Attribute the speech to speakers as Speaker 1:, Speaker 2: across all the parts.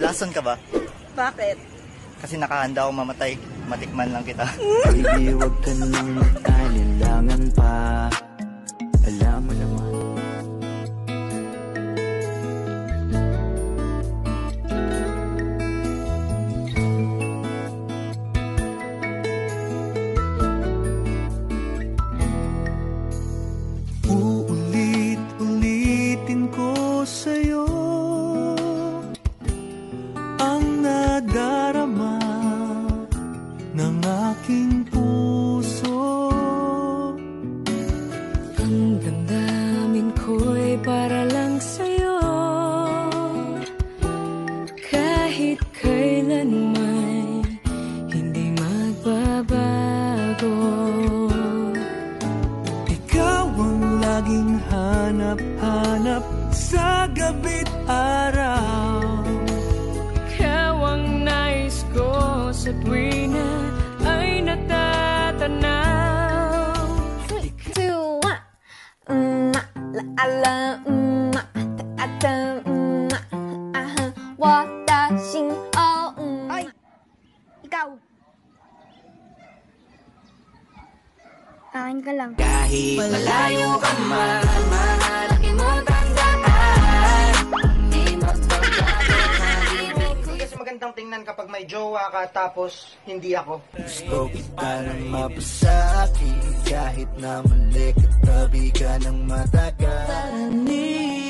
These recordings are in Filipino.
Speaker 1: Lason ka ba?
Speaker 2: Bakit?
Speaker 1: Kasi nakahanda akong mamatay. Matikman lang kita.
Speaker 3: Baby, huwag ka nang mag-alilangan Ang
Speaker 4: damdamin ko'y para lang sa'yo. Kahit kailanman hindi magbabago.
Speaker 3: Ikaw ang laging hanap-hanap sa gabi't
Speaker 5: ta, ta, mm, aha. Watashi o, mm.
Speaker 2: Ay! Ikaw! Akin ka lang.
Speaker 3: Kahit
Speaker 4: Malayo ka man, mahalaki mo tandaan Di
Speaker 1: kasi magandang tingnan kapag may jowa ka tapos hindi ako.
Speaker 3: gusto kita nang mapasaki Kahit na mali katabi ka ng matagal I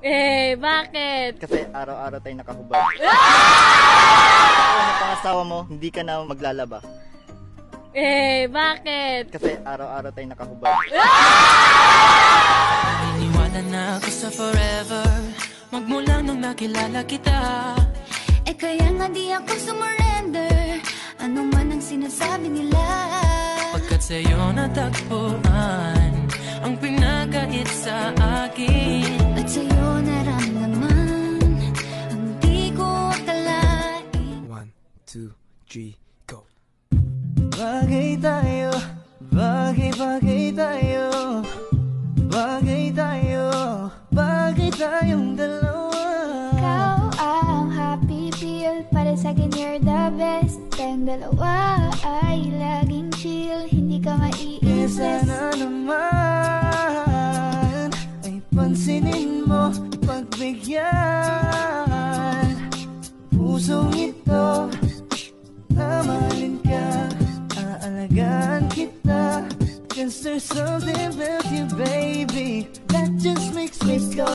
Speaker 4: Eh, bakit?
Speaker 1: Kasi araw-araw tayo nakahubad. Ano pangasawa mo, hindi ka na maglalaba.
Speaker 4: Eh, bakit?
Speaker 1: Kasi araw-araw tayo nakahubad.
Speaker 6: Iniwala na ako sa forever Magmula nung nakilala kita
Speaker 5: Eh kaya nga di ako sumurrender Ano man ang sinasabi nila
Speaker 6: Pagkat sa'yo natagpuan
Speaker 3: Bagay tayo, bagay, bagay tayo. Bagay tayo, bagay tayong dalawa.
Speaker 5: Ikaw ang happy feel Para sa'kin you're the best. Tayong dalawa ay laging chill Hindi ka maiinis
Speaker 3: sana Kita Cause there's something about you baby. That just makes me go